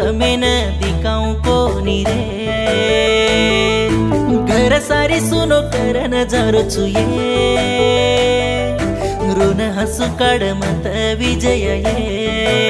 तमेन दिखाऊं को रे घर सारी सुनो कर नजारो चुए ऋण हसु काढ मत विजय ये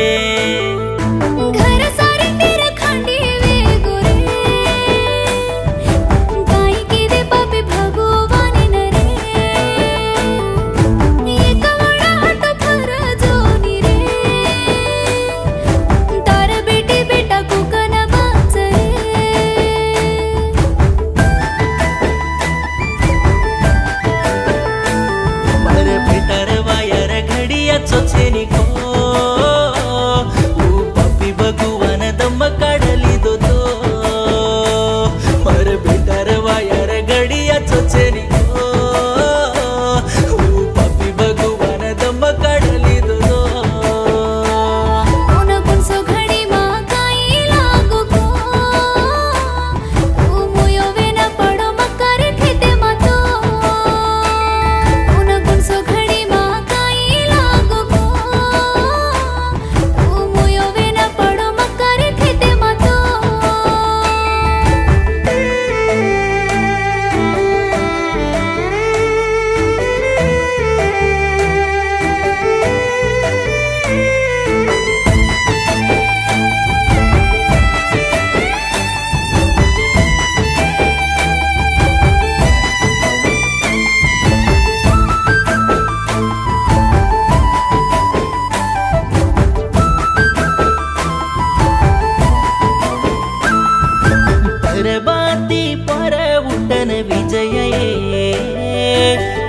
ಪ್ರಭಾತಿ ಪರ ಉಟ್ಟನ ವಿಜಯೇ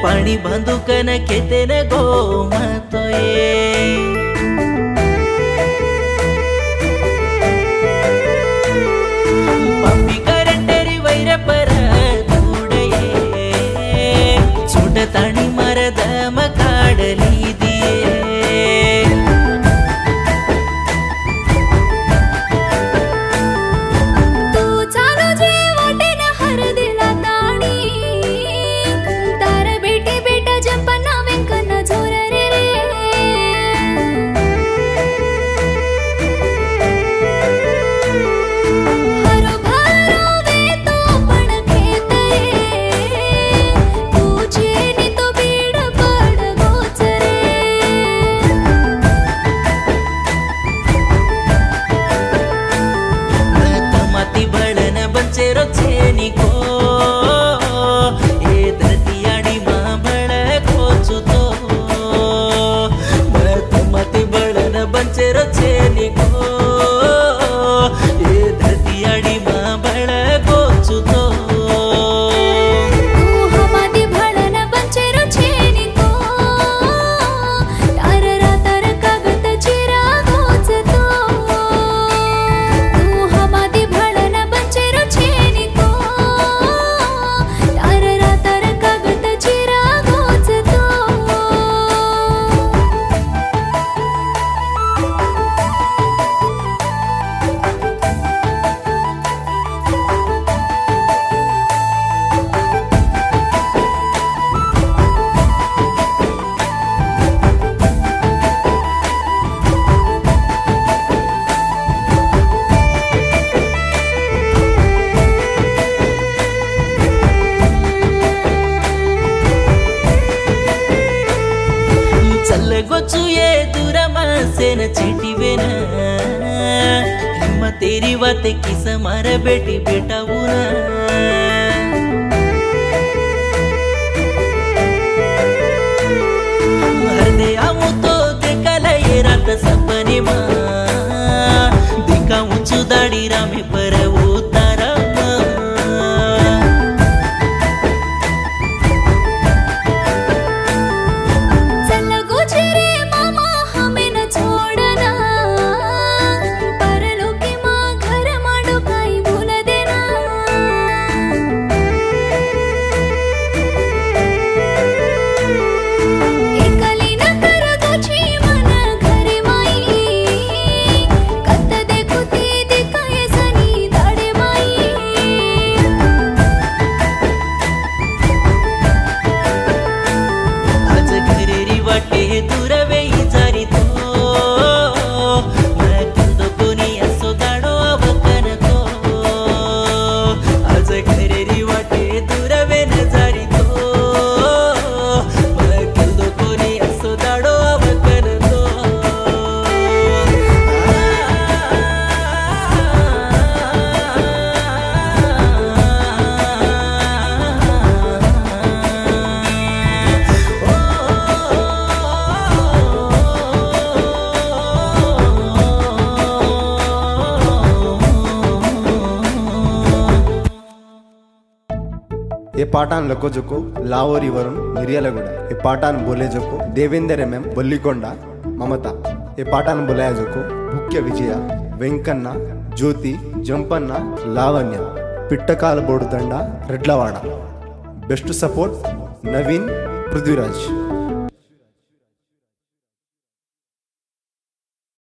ಪಣಿ ಬಂದುಕನ ಕೆತೆನ ಗೋಮತೊಯೇ ಪಪ್ಪಿ ಕರಟರಿ ವೈರಪರ ತೂಡೆಯೇ ಸುಡ ತಣಿ ಮರದ ಮಕಾಡಲಿದ తెరచే నీకు ನನ್ನ ಚೀಟಿವೆನ ನಿಮ್ಮ ತೇರಿ ವತೆ ಕಿಸ ಮರ ಬೇಟಿ ಬೇಟವುನಾ ये पाठान लको जोको लावोरी वरुण मिरियालगुड़ा ये पाठान बोले जोको देवेंद्र एम एम बल्लिकोंडा ममता ये पाठान बोलाया जोको मुख्य विजय వెంకన్న జ్యోతి జంపన్న లావణ్య పిట్టకాల బోడుదండ రెడ్లవాడ బెస్ట్ సపోర్ట్ నవీన్ పృథ్వీరాజ్